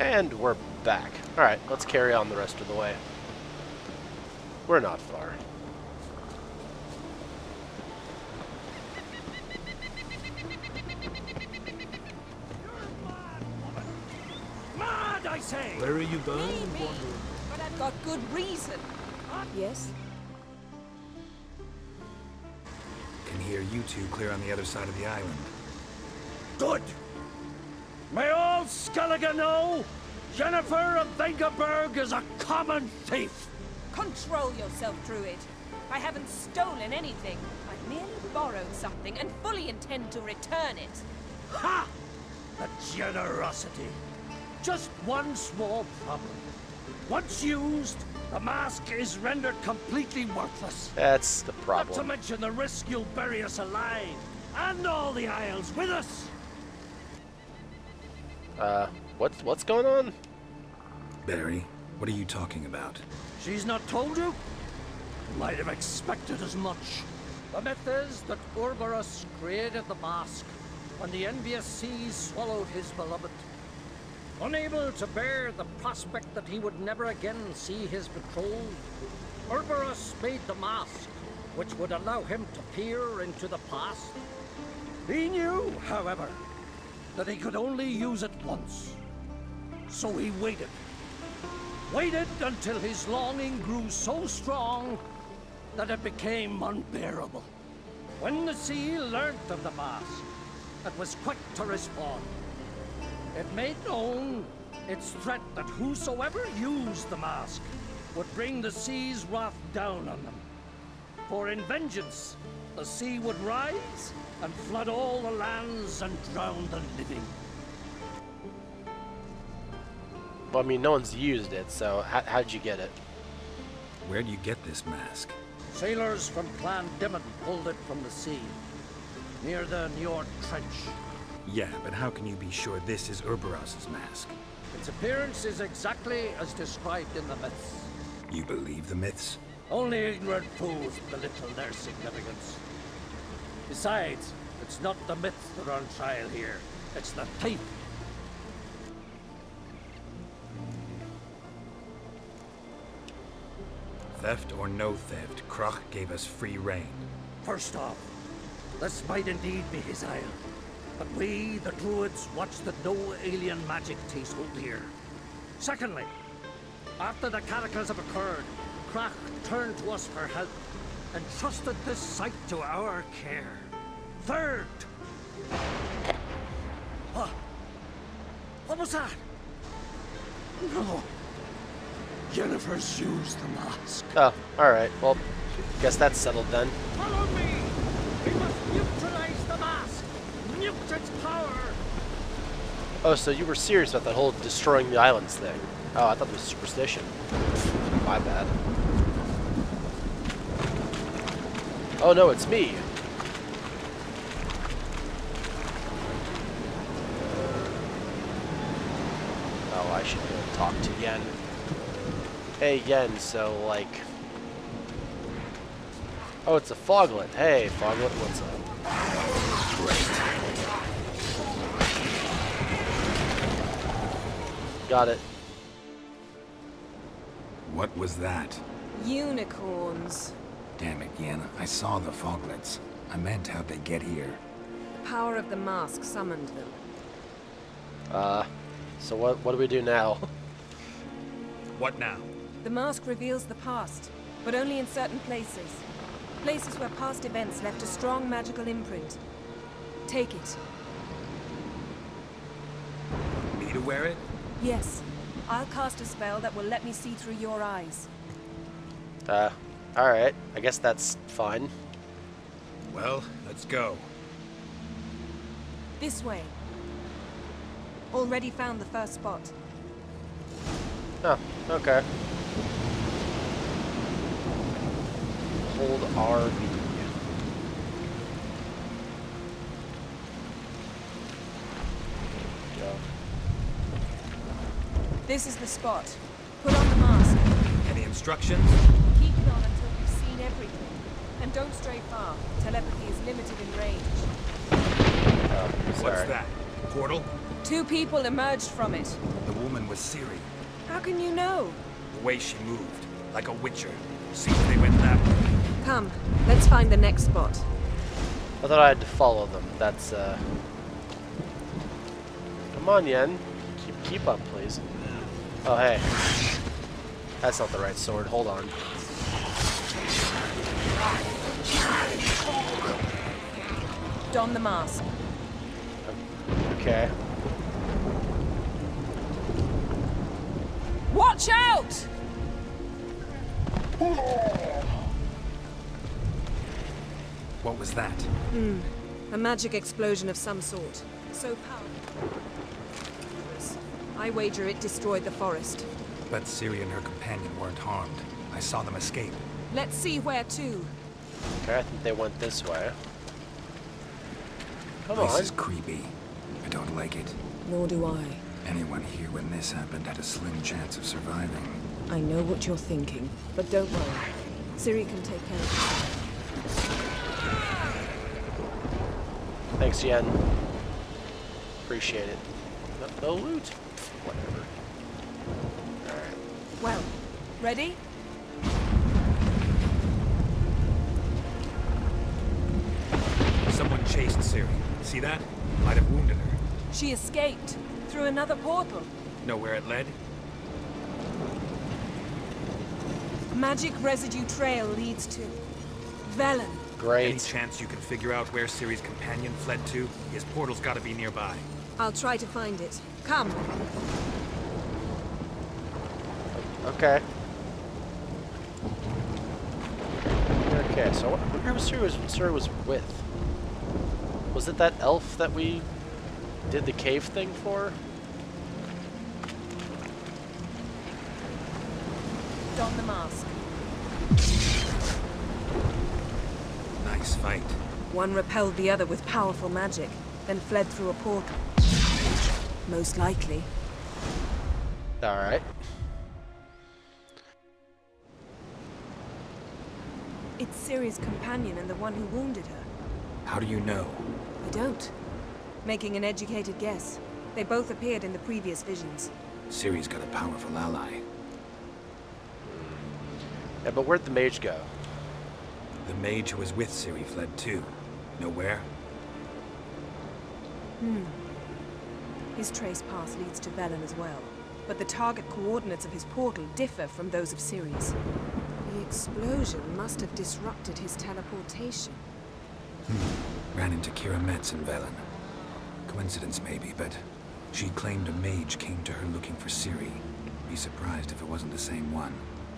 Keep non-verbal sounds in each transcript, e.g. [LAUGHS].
And we're back. Alright, let's carry on the rest of the way. We're not far. Mad, I say! Where are you going? Me, me. But I've got good reason. Yes? Can hear you two clear on the other side of the island. Good! May all Skellige know Yennefer of Vengerberg is a common thief! Control yourself, Druid. I haven't stolen anything. I've merely borrowed something and fully intend to return it. Ha! The generosity. Just one small problem. Once used, the mask is rendered completely worthless. That's the problem. Not to mention the risk you'll bury us alive, and all the Isles with us. Uh, what's, what's going on? Barry, what are you talking about? She's not told you? Might have expected as much. The myth is that Uroboros created the mask when the envious seas swallowed his beloved. Unable to bear the prospect that he would never again see his betrothed, Uroboros made the mask, which would allow him to peer into the past. He knew, however, that he could only use it once. So he waited waited until his longing grew so strong that it became unbearable. When the sea learnt of the mask, it was quick to respond. It made known its threat that whosoever used the mask would bring the sea's wrath down on them. For in vengeance, the sea would rise and flood all the lands and drown the living. Well, I mean, no one's used it, so how, how'd you get it? Where do you get this mask? Sailors from Clan Dimun pulled it from the sea, near the Njord Trench. Yeah, but how can you be sure this is Uroboros's mask? Its appearance is exactly as described in the myths. You believe the myths? Only ignorant fools belittle their significance. Besides, it's not the myths that are on trial here. It's the thief. Theft or no theft, Crach gave us free reign. First off, this might indeed be his isle. But we, the Druids, watch that no alien magic takes hold here. Secondly, after the cataclysm occurred, Crach turned to us for help and trusted this site to our care. Third, what? What was that? No. Yennefer's used the mask. Oh, alright. Well, guess that's settled then. Follow me! We must neutralize the mask! Nuke its power! Oh, so you were serious about that whole destroying the islands thing. Oh, I thought it was superstition. My bad. Oh no, it's me. Oh, I should go talk to Yen. Hey, Yen, so, like... Oh, it's a Foglet. Hey, Foglet, what's up? Got it. What was that? Unicorns. Damn it, Yen. I saw the foglets. I meant how'd they get here? The power of the mask summoned them. Uh, so what, what do we do now? [LAUGHS] What now? The mask reveals the past, but only in certain places. Places where past events left a strong magical imprint. Take it. Me to wear it? Yes. I'll cast a spell that will let me see through your eyes. Uh, alright. I guess that's fine. Well, let's go. This way. Already found the first spot. Oh, okay. Hold RB. Go. This is the spot. Put on the mask. Any instructions? And don't stray far. Telepathy is limited in range. Oh, What's that? Portal? Two people emerged from it. The woman was Ciri. How can you know? The way she moved, like a witcher. Seems they went that way. Come, let's find the next spot. I thought I had to follow them. That's, uh... Come on, Yen. Keep, keep up, please. Oh, hey. That's not the right sword. Hold on. Don the mask. Okay. Watch out! What was that? Hmm. A magic explosion of some sort. So powerful. I wager it destroyed the forest. But Ciri and her companion weren't harmed. I saw them escape. Let's see where to. Okay, I think they went this way. Come This on. is creepy. I don't like it. Nor do I. Anyone here when this happened had a slim chance of surviving. I know what you're thinking, but don't worry. Ciri can take care of it. Thanks, Yen. Appreciate it. No, no loot. Whatever. Alright. Well, ready? Someone chased Ciri. See that? Might have wounded her. She escaped through another portal. Know where it led? Magic residue trail leads to Velen. Great. Any chance you can figure out where Ciri's companion fled to? His portal's gotta be nearby. I'll try to find it. Come. Okay. Okay, so I wonder who Ciri was, Ciri was with. Was it that elf that we did the cave thing for? Don the mask. Nice fight. One repelled the other with powerful magic, then fled through a portal. Most likely. Alright. It's Ciri's companion and the one who wounded her. How do you know? I don't. Making an educated guess. They both appeared in the previous visions. Ciri's got a powerful ally. Yeah, but where'd the mage go? The mage who was with Ciri fled too. Nowhere? where? His trace path leads to Velen as well. But the target coordinates of his portal differ from those of Ciri's. The explosion must have disrupted his teleportation. Hmm. Ran into Keira Metz in Velen. Coincidence maybe, but she claimed a mage came to her looking for Ciri. Be surprised if it wasn't the same one.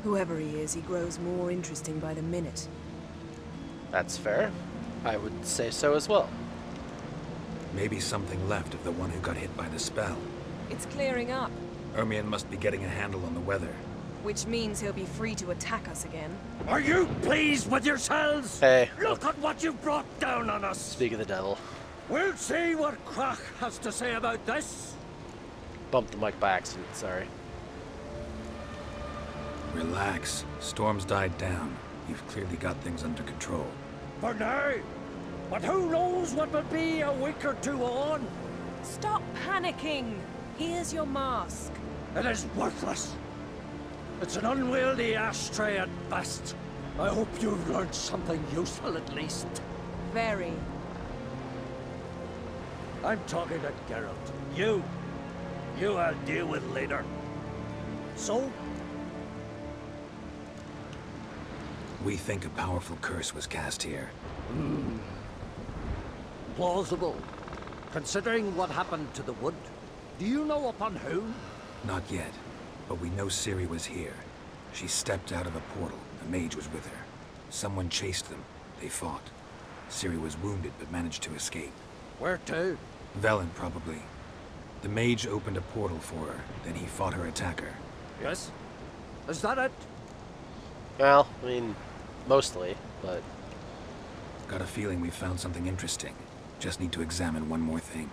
Whoever he is, he grows more interesting by the minute. That's fair. I would say so as well. Maybe something left of the one who got hit by the spell. It's clearing up, Ermion must be getting a handle on the weather. Which means he'll be free to attack us again. Are you pleased with yourselves? Hey, Look at what you've brought down on us. speak of the devil. We'll see what Crach has to say about this. Bumped the mic by accident, sorry. Relax. Storm's died down. You've clearly got things under control. For now. But who knows what will be a week or two on? Stop panicking! Here's your mask. It is worthless. It's an unwieldy ashtray at best. I hope you've learned something useful at least. Very. I'm talking to Geralt. You. You I'll deal with later. So, We think a powerful curse was cast here. Hmm. plausible. Considering what happened to the wood, do you know upon whom? Not yet, but we know Ciri was here. She stepped out of a portal. The mage was with her. Someone chased them. They fought. Ciri was wounded but managed to escape. Where to? Velen, probably. The mage opened a portal for her, then he fought her attacker. Yes? Is that it? Well, I mean, mostly, but Got a feeling we found something interesting. Just need to examine one more thing.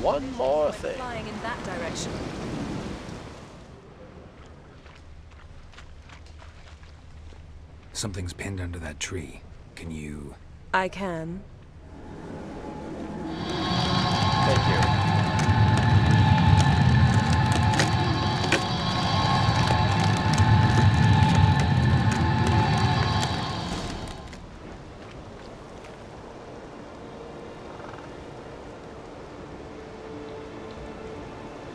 one more thing. flying in that direction. Something's pinned under that tree. Can you... I can. Thank you.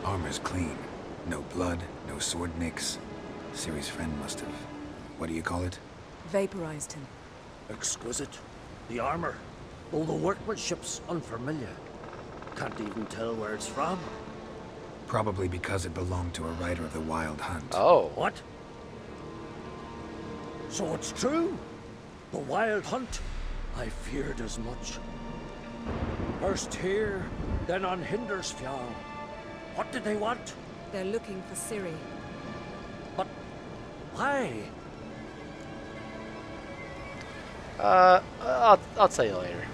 Armor's clean. No blood, no sword nicks. Ciri's friend must have... What do you call it? Vaporized him. Exquisite. The armor, though the workmanship's unfamiliar. Can't even tell where it's from. Probably because it belonged to a rider of the Wild Hunt. Oh. What? So it's true? The Wild Hunt? I feared as much. First here, then on Hindarsfjall. What did they want? They're looking for Ciri. But why? Uh, I'll, I'll tell you later.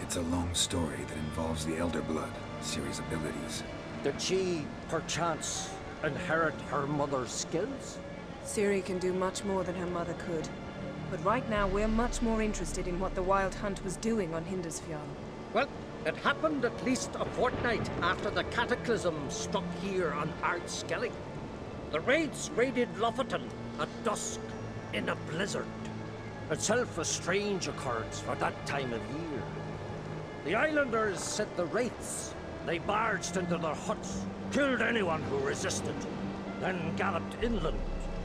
It's a long story that involves the Elder Blood, Ciri's abilities. Did she, perchance, inherit her mother's skills? Ciri can do much more than her mother could. But right now, we're much more interested in what the Wild Hunt was doing on Hindarsfjall. Well, it happened at least a fortnight after the cataclysm struck here on Ard Skellig. The raids raided Lofoten at dusk in a blizzard. Itself a strange occurrence for that time of year. The islanders sent the wraiths. They barged into their huts, killed anyone who resisted, then galloped inland,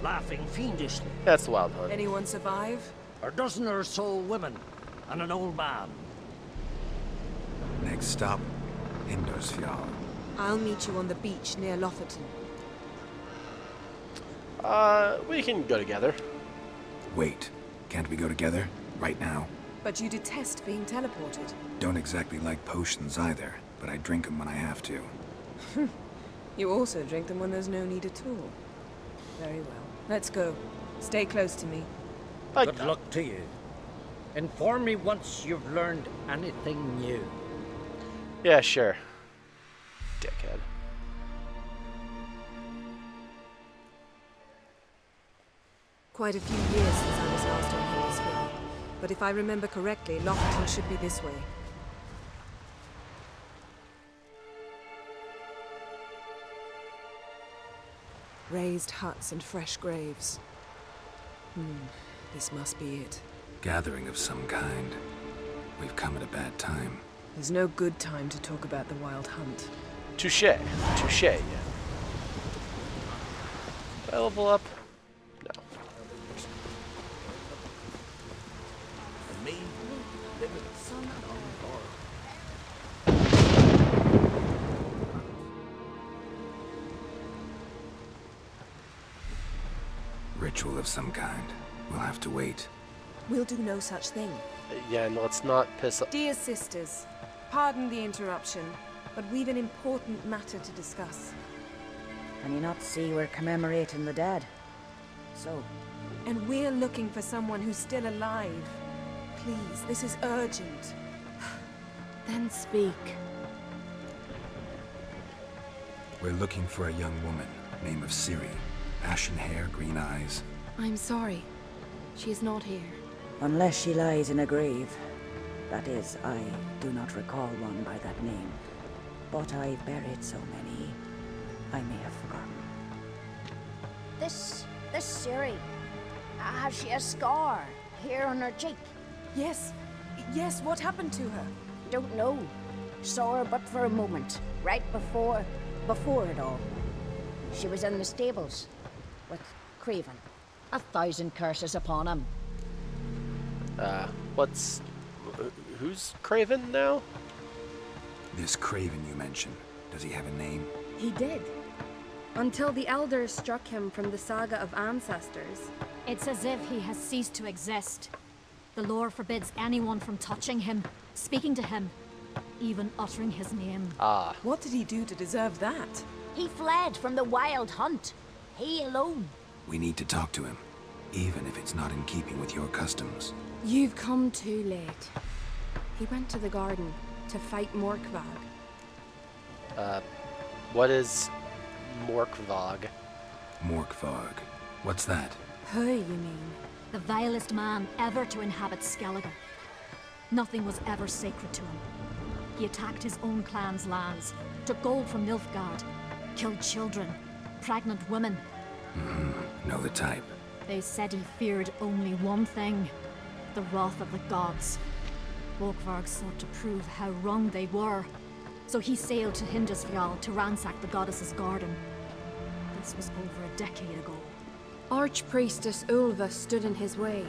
laughing fiendishly. That's Wild Hunt. Anyone survive? A dozen or so women and an old man. Next stop, Hindarsfjall. I'll meet you on the beach near Lofoten. Uh, we can go together. Wait, can't we go together? Right now? But you detest being teleported. Don't exactly like potions either, but I drink them when I have to. Hmm. You also drink them when there's no need at all. Very well. Let's go. Stay close to me. I, Good luck to you. Inform me once you've learned anything new. Yeah, sure. Dickhead. Quite a few years since I was last on Hindarsfjall. But if I remember correctly, Lofoten should be this way. Raised huts and fresh graves. Hmm, this must be it. Gathering of some kind. We've come at a bad time. There's no good time to talk about the Wild Hunt. Touche. Touche, yeah. Did I level up? Of some kind. We'll have to wait. We'll do no such thing. Uh, yeah, and let's not piss off. Dear sisters, pardon the interruption, but we've an important matter to discuss. Can you not see we're commemorating the dead? So, And we're looking for someone who's still alive. Please, this is urgent. [SIGHS] then speak. We're looking for a young woman, name of Ciri. Ashen hair, green eyes. I'm sorry. She is not here. Unless she lies in a grave. That is, I do not recall one by that name. But I've buried so many, I may have forgotten. This, this Ciri, has she a scar here on her cheek? Yes, yes, what happened to her? Don't know. Saw her but for a moment, right before, before it all. She was in the stables with Craven. A thousand curses upon him. Uh, what's... Who's Craven now? This Craven you mentioned, does he have a name? He did. Until the elders struck him from the saga of ancestors. It's as if he has ceased to exist. The lore forbids anyone from touching him, speaking to him, even uttering his name. Ah, What did he do to deserve that? He fled from the wild hunt. He alone. We need to talk to him, even if it's not in keeping with your customs. You've come too late. He went to the garden to fight Morkvarg. Uh, what is Morkvarg? Morkvarg. What's that? Who, you mean? The vilest man ever to inhabit Skellige. Nothing was ever sacred to him. He attacked his own clan's lands, took gold from Nilfgaard, killed children, pregnant women. Mm-hmm. Know the type. They said he feared only one thing the wrath of the gods. Morkvarg sought to prove how wrong they were, So he sailed to Hindarsfjall to ransack the goddess's garden. This was over a decade ago. Archpriestess Ulva stood in his way.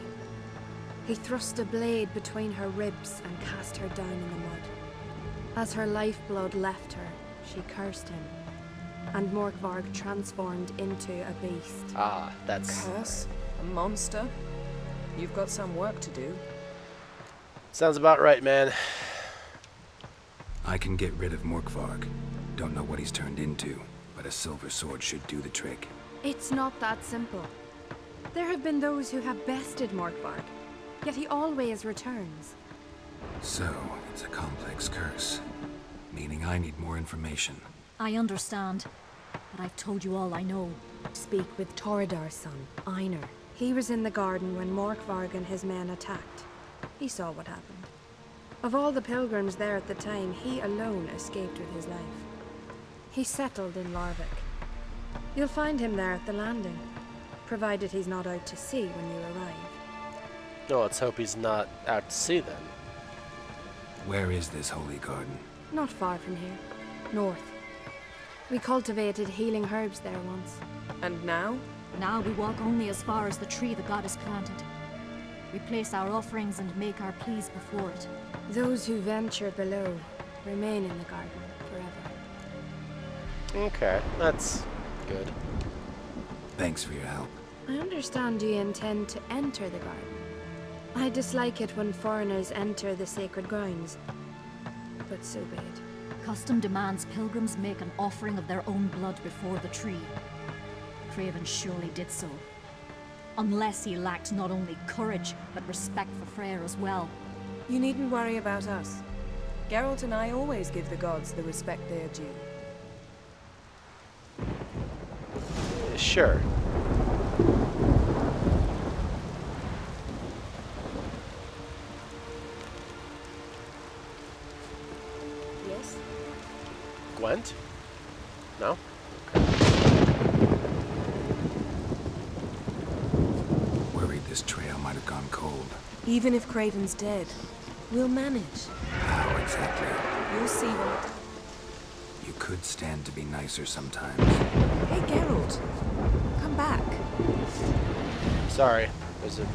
He thrust a blade between her ribs and cast her down in the mud. As her lifeblood left her, she cursed him, and Morkvarg transformed into a beast. Ah, that's a Curse? A monster? You've got some work to do. sounds about right, man. I can get rid of Morkvarg. Don't know what he's turned into, but a silver sword should do the trick. It's not that simple. There have been those who have bested Morkvarg, yet he always returns. So, it's a complex curse. Meaning I need more information. I understand, but I've told you all I know. Speak with Toradar's son, Einar. He was in the garden when Morkvarg and his men attacked. He saw what happened. Of all the pilgrims there at the time, he alone escaped with his life. He settled in Larvik. You'll find him there at the landing, provided he's not out to sea when you arrive. No, let's hope he's not out to sea then. Where is this holy garden? Not far from here, north. We cultivated healing herbs there once. And now? Now we walk only as far as the tree the goddess planted. We place our offerings and make our pleas before it. Those who venture below remain in the garden forever. Okay, that's good. Thanks for your help. I understand you intend to enter the garden. I dislike it when foreigners enter the sacred grounds. But so be it. Custom demands pilgrims make an offering of their own blood before the tree. Craven surely did so. Unless he lacked not only courage, but respect for Freya as well. You needn't worry about us. Geralt and I always give the gods the respect they are due. Uh, Sure. Even if Craven's dead, we'll manage. How exactly? You'll see when You could stand to be nicer sometimes. Hey, Geralt. Come back. Sorry. There's a...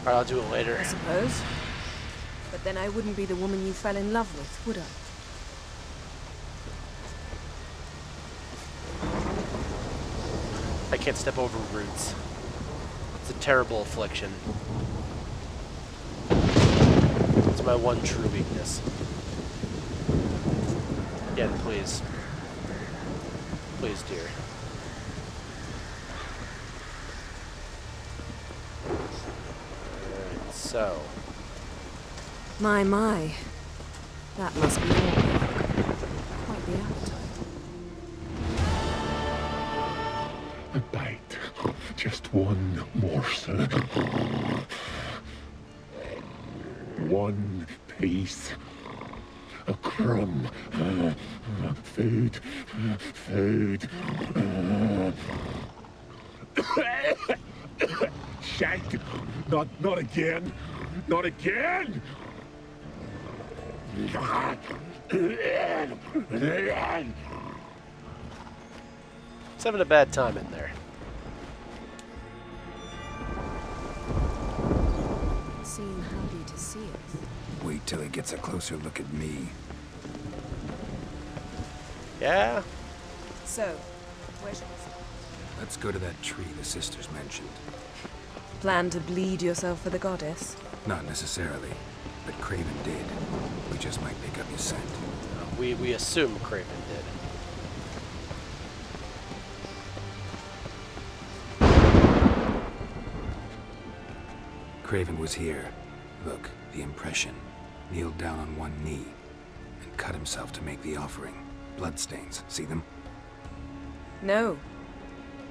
Alright, I'll do it later. I suppose. But then I wouldn't be the woman you fell in love with, would I? I can't step over roots. A terrible affliction. It's my one true weakness. Again, please. Please, dear. Alright, so. My, my. That must be all. A crumb. Uh, uh, food. Uh, food. Uh. Shank. Not, not again. Not again. It's having a bad time in there. Seem happy to see us. Wait till he gets a closer look at me. Yeah? So, where shall we start? Let's go to that tree the sisters mentioned. Plan to bleed yourself for the goddess? Not necessarily, but Craven did. We just might pick up his scent. We, we assume Craven did. Craven was here. Look, the impression. Kneeled down on one knee and cut himself to make the offering. Bloodstains. See them? No.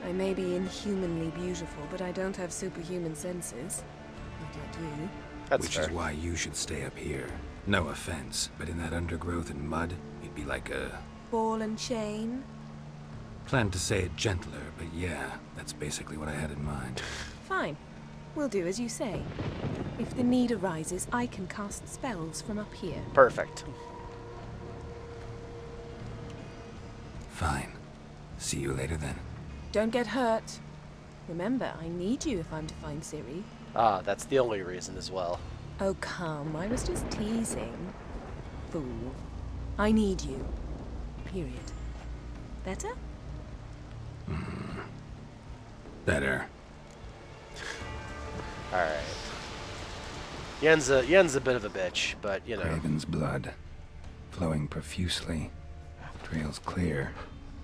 I may be inhumanly beautiful, but I don't have superhuman senses. Not yet you. That's Which fair. is why you should stay up here. No offense, but in that undergrowth and mud, you'd be like a... Ball and chain? Planned to say it gentler, but yeah, that's basically what I had in mind. Fine. We'll do as you say. If the need arises, I can cast spells from up here. Perfect. See you later then. Don't get hurt. Remember, I need you if I'm to find Ciri. Ah, that's the only reason as well. Oh, come. I was just teasing. Fool. I need you. Period. Better? Better. Alright. Yen's a, Yen's a bit of a bitch, but, you know. Craven's blood. Flowing profusely. Trails clear.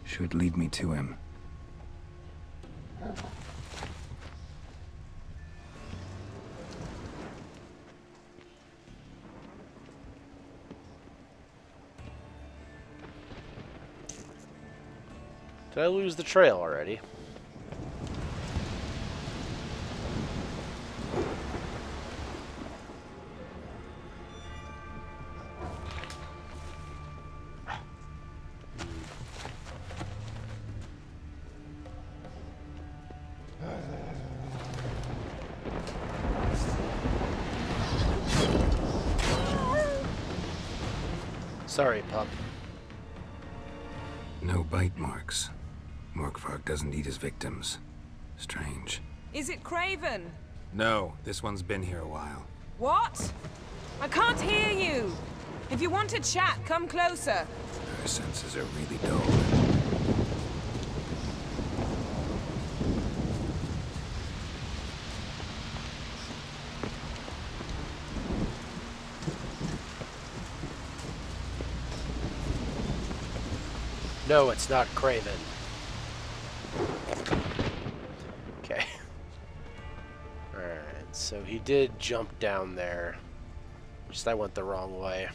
Should lead me to him. Did I lose the trail already? Sorry, pup. No bite marks. Morkvarg doesn't eat his victims. Strange. Is it Craven? No, this one's been here a while. What? I can't hear you. If you want to chat, come closer. Her senses are really dull. No, it's not Craven. Okay. Alright, so he did jump down there. Just I went the wrong way.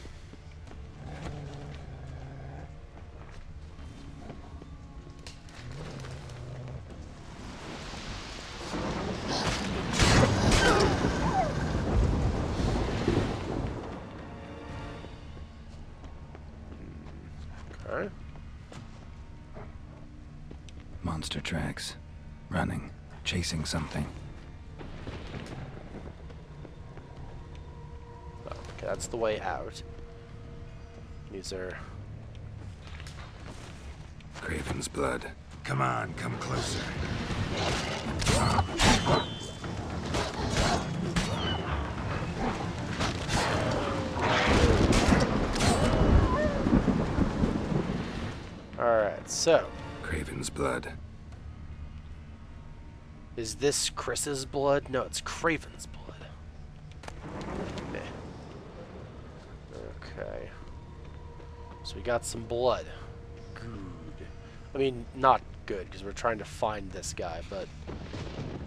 Chasing something. Okay, that's the way out. These are... Craven's blood. Come on, come closer. Alright, so... Craven's blood. Is this Chris's blood? No, it's Craven's blood. Meh. Okay. So we got some blood. Good. I mean, not good, because we're trying to find this guy, but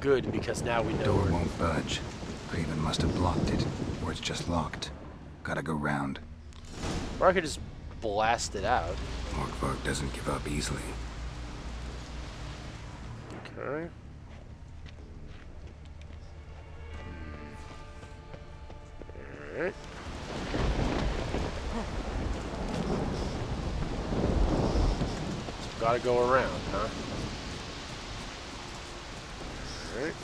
good because now we know Door won't budge. Craven must have blocked it, or it's just locked. Gotta go round. Or I could just blast it out. Morkvarg doesn't give up easily. Okay. Alright. Gotta go around, huh? Alright.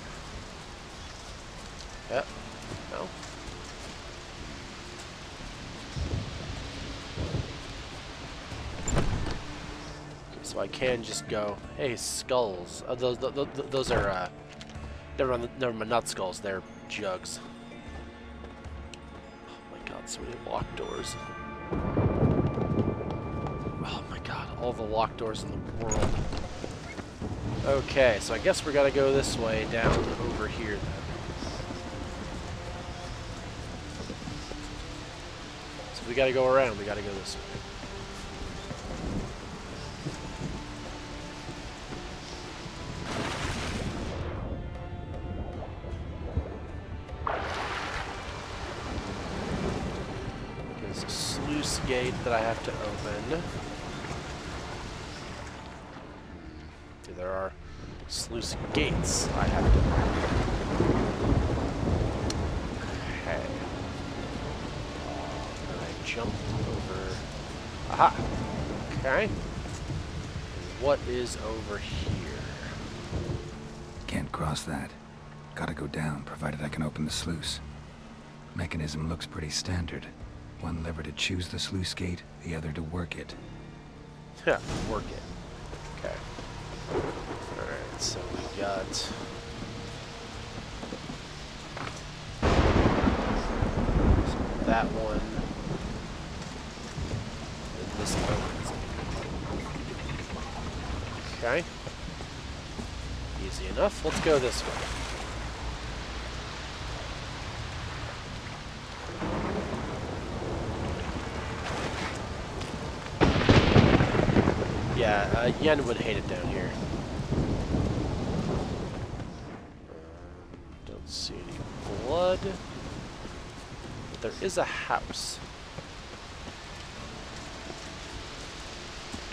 Yep. No. Okay, so I can just go, hey, skulls. Uh, those, th th th- those are, uh, never mind, never mind, not skulls, they're jugs. So many locked doors. Oh my god, all the locked doors in the world. Okay, so I guess we gotta go this way down over here then. So we gotta go around, we gotta go this way. That I have to open. There are sluice gates I have to open. Okay. I jump over. Aha! Okay. What is over here? Can't cross that. Gotta go down, provided I can open the sluice. Mechanism looks pretty standard. One lever to choose the sluice gate, the other to work it. [LAUGHS] Yeah, work it. Okay. Alright, so we got... that one. And this it. Okay. Easy enough. Let's go this way. Yeah, uh, Yen would hate it down here. Um, don't see any blood. But there is a house.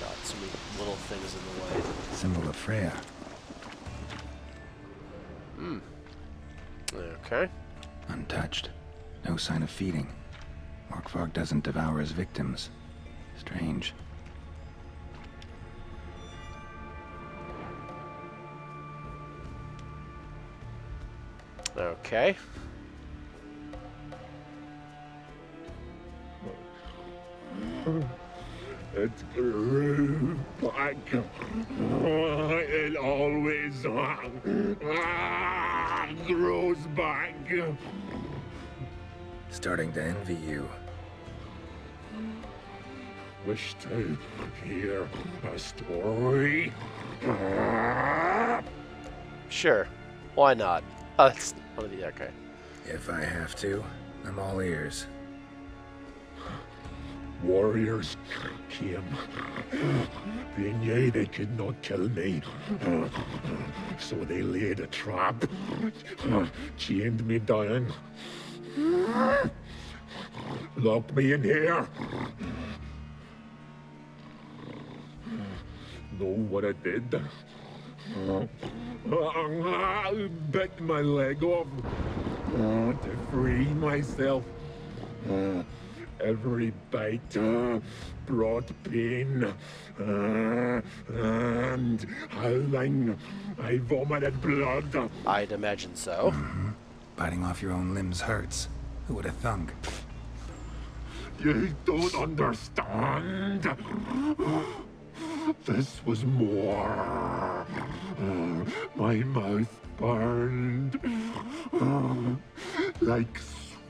Got so many little things in the way. Symbol of Freya. Hmm. Okay. Untouched. No sign of feeding. Morkvarg doesn't devour his victims. Strange. Okay. It grew back. It always grows back. Starting to envy you. Wish to hear a story? Sure. Why not? [LAUGHS] Oh, that's one of the okay. If I have to, I'm all ears. Warriors came. They knew they could not kill me. So they laid a trap. Chained me down. Locked me in here. Know what I did? I bit my leg off to free myself. Every bite uh, brought pain uh, and howling. I vomited blood. I'd imagine so. Biting off your own limbs hurts. Who would have thunk? You don't understand. This was more. My mouth burned like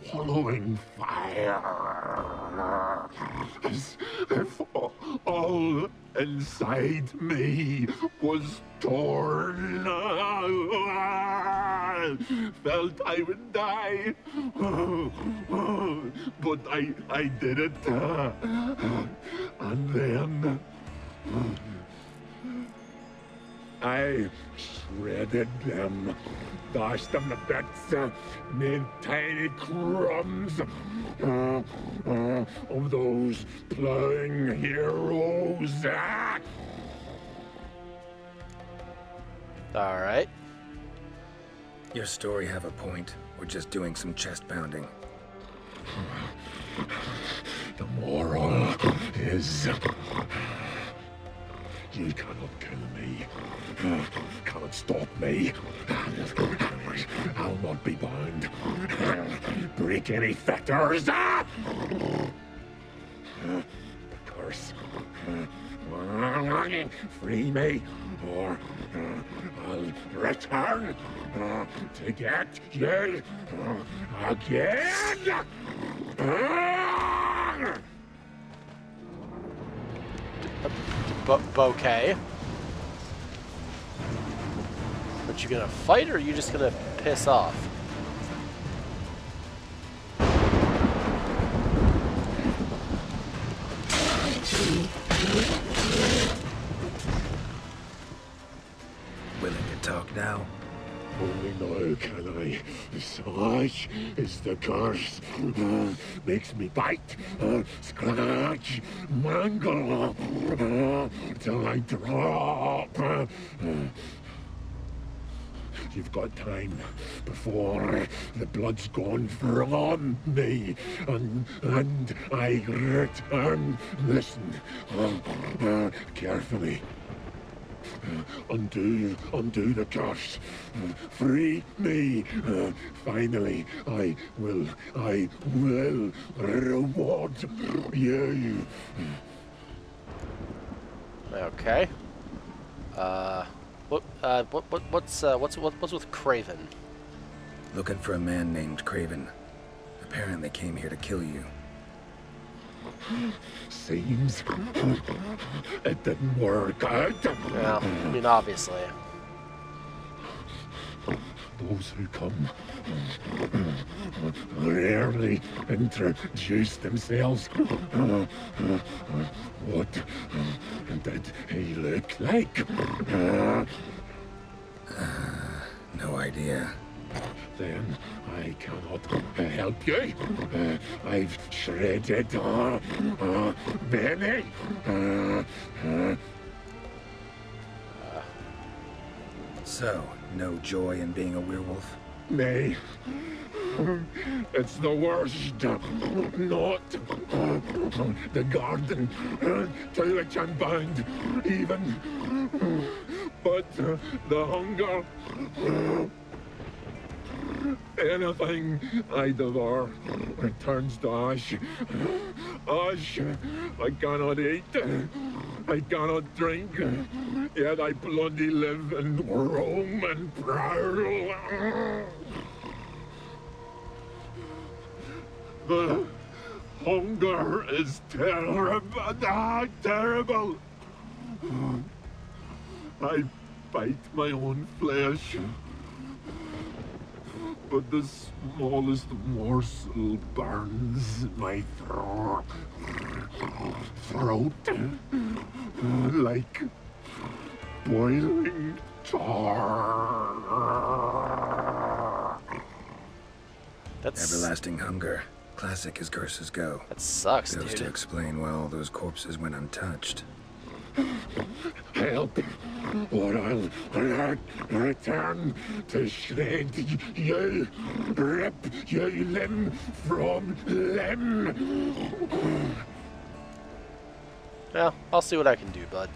swallowing fire. As if all inside me was torn. Felt I would die. But I, I did it. And then I shredded them, dashed them to bits, uh, made tiny crumbs uh, uh, of those plowing heroes. Ah! All right. Your story have a point. We're just doing some chest pounding. The moral is you cannot kill me. Can't stop me. I'll not be bound. Break any fetters. The curse. Free me, or I'll return to get you again. Bouquet. But you gonna fight or are you just gonna piss off? Such is the curse. Uh, makes me bite, uh, scratch, mangle, uh, till I drop. Uh, You've got time before the blood's gone from me, and and I return. Listen uh, uh, carefully. Undo, undo the curse. Free me. Finally, I will, I will reward you. Okay. Uh, what, uh, what, what, what's, uh, what's, what, what's with Craven? Looking for a man named Craven. Apparently came here to kill you. Seems it didn't work out. Yeah, I mean, obviously. Those who come rarely introduce themselves. What did he look like? No idea. Then I cannot help you. Uh, I've shredded uh, uh, many. Uh, uh, So, no joy in being a werewolf? nay. It's the worst. Not the garden to which I'm bound, even. But the hunger. Anything I devour returns to ash. Ash I cannot eat. I cannot drink. Yet I bloody live and roam and prowl. The hunger is terrible. Ah, terrible. I bite my own flesh. But the smallest morsel burns my throat. Throat. Like boiling tar. That's Everlasting hunger. Classic as curses go. that sucks, Goes to explain why all those corpses went untouched. Help, or I'll re- return to shred you, rip you limb from limb. Yeah, I'll see what I can do, bud.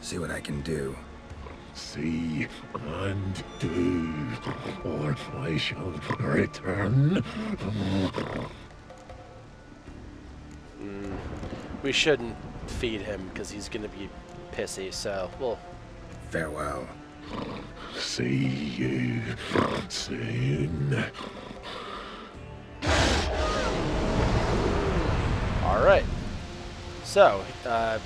See what I can do. See and do, or I shall return. Hmm, we shouldn't feed him because he's gonna be pissy. So we'll. Farewell. See you soon. All right. So, uh,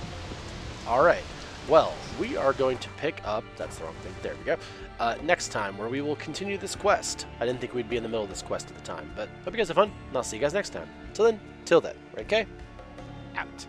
all right. Well, we are going to pick up. That's the wrong thing. There we go. Uh, next time, where we will continue this quest. I didn't think we'd be in the middle of this quest at the time, but hope you guys have fun, and I'll see you guys next time. Till then, till then, okay? Out.